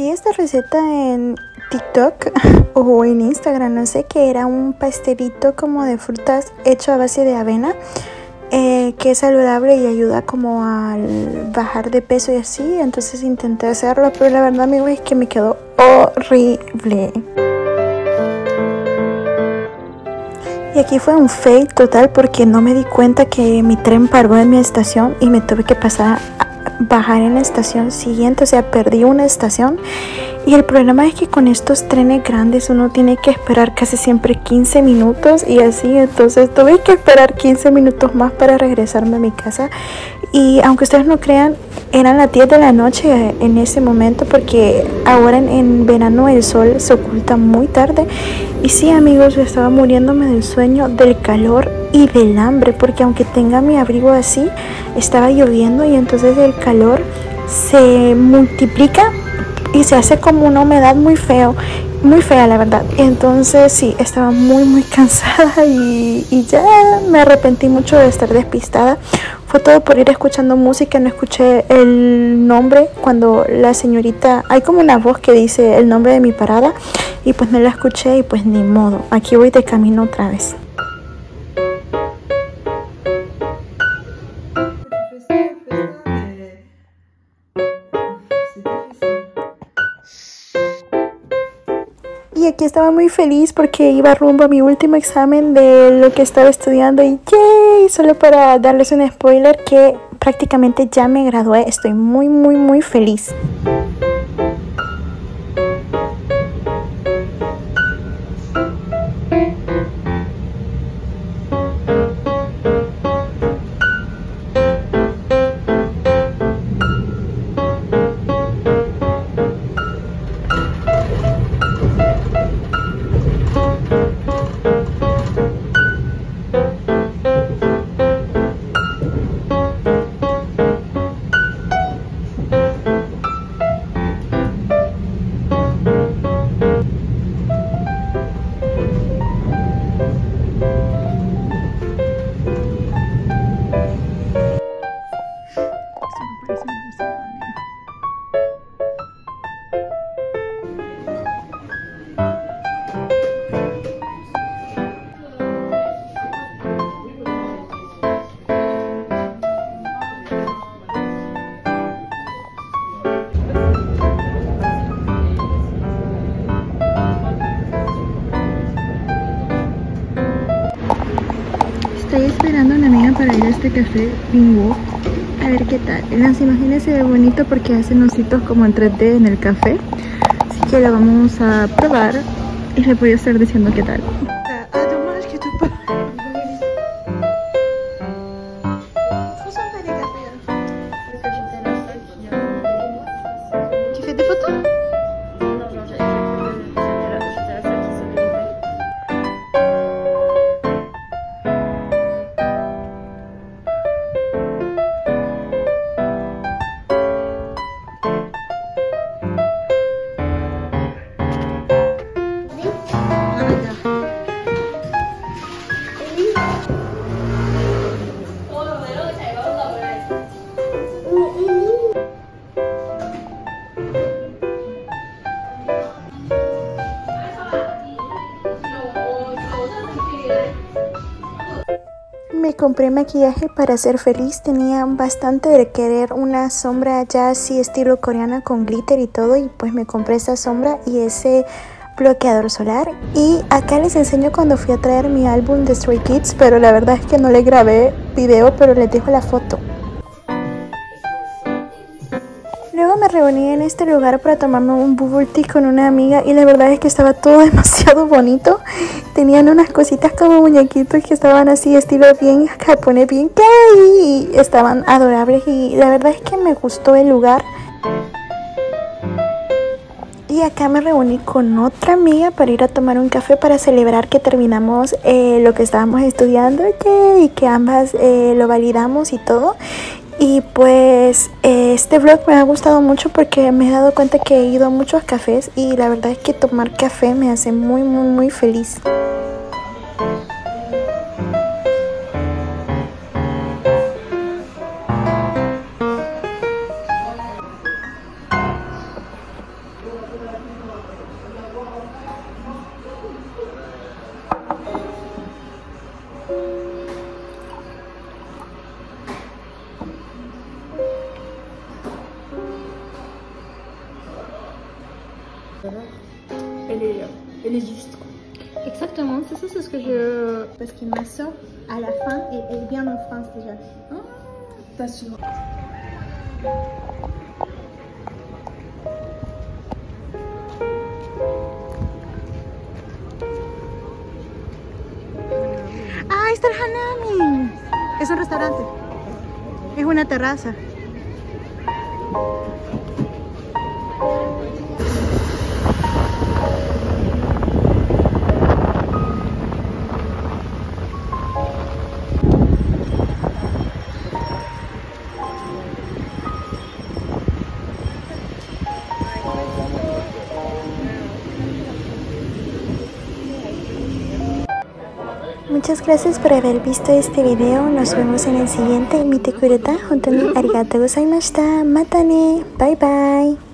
Vi esta receta en TikTok o en Instagram, no sé, que era un pastelito como de frutas hecho a base de avena, eh, que es saludable y ayuda como al bajar de peso y así. Entonces intenté hacerlo, pero la verdad, amigo, es que me quedó horrible. Y aquí fue un fail total porque no me di cuenta que mi tren paró en mi estación y me tuve que pasar bajar en la estación siguiente, o sea, perdí una estación. Y el problema es que con estos trenes grandes uno tiene que esperar casi siempre 15 minutos y así, entonces tuve que esperar 15 minutos más para regresarme a mi casa. Y aunque ustedes no crean, eran las 10 de la noche en ese momento porque ahora en, en verano el sol se oculta muy tarde. Y sí, amigos, yo estaba muriéndome del sueño, del calor y del hambre, porque aunque tenga mi abrigo así, estaba lloviendo y entonces el calor se multiplica y se hace como una humedad muy feo, muy fea la verdad. Entonces sí, estaba muy muy cansada y, y, ya me arrepentí mucho de estar despistada. Fue todo por ir escuchando música, no escuché el nombre cuando la señorita, hay como una voz que dice el nombre de mi parada y pues no la escuché y pues ni modo, aquí voy de camino otra vez. Aquí estaba muy feliz porque iba rumbo a mi último examen de lo que estaba estudiando y yay, solo para darles un spoiler que prácticamente ya me gradué, estoy muy muy muy feliz. A este café Bingo. A ver qué tal. En las imágenes se ve bonito porque hacen ositos como en 3D en el café. Así que la vamos a probar y le voy a estar diciendo qué tal. Compré maquillaje para ser feliz. Tenía bastante de querer una sombra ya así estilo coreana con glitter y todo. Y pues me compré esa sombra y ese bloqueador solar. Y acá les enseño cuando fui a traer mi álbum de Stray Kids. Pero la verdad es que no le grabé video, pero les dejo la foto. Luego me reuní en este lugar para tomarme un bubble tea con una amiga y la verdad es que estaba todo demasiado bonito. Tenían unas cositas como muñequitos que estaban así estilo bien japonés, bien kawaii y estaban adorables y la verdad es que me gustó el lugar. Y acá me reuní con otra amiga para ir a tomar un café para celebrar que terminamos eh, lo que estábamos estudiando y que ambas eh, lo validamos y todo. Y pues este vlog me ha gustado mucho porque me he dado cuenta que he ido a muchos cafés y la verdad es que tomar café me hace muy muy muy feliz. Elle est, elle est juste. Exactement, c'est ça, c'est ce que je. Parce que ma soeur, à la fin, elle est bien en France déjà. T'as sûr. Ah, está el Hanami. Es un restaurante. Es una terraza. Muchas gracias por haber visto este video. Nos vemos en el siguiente. Mite kureta. Hontou ni arigatou gozaimashita. Mata ne. Bye bye.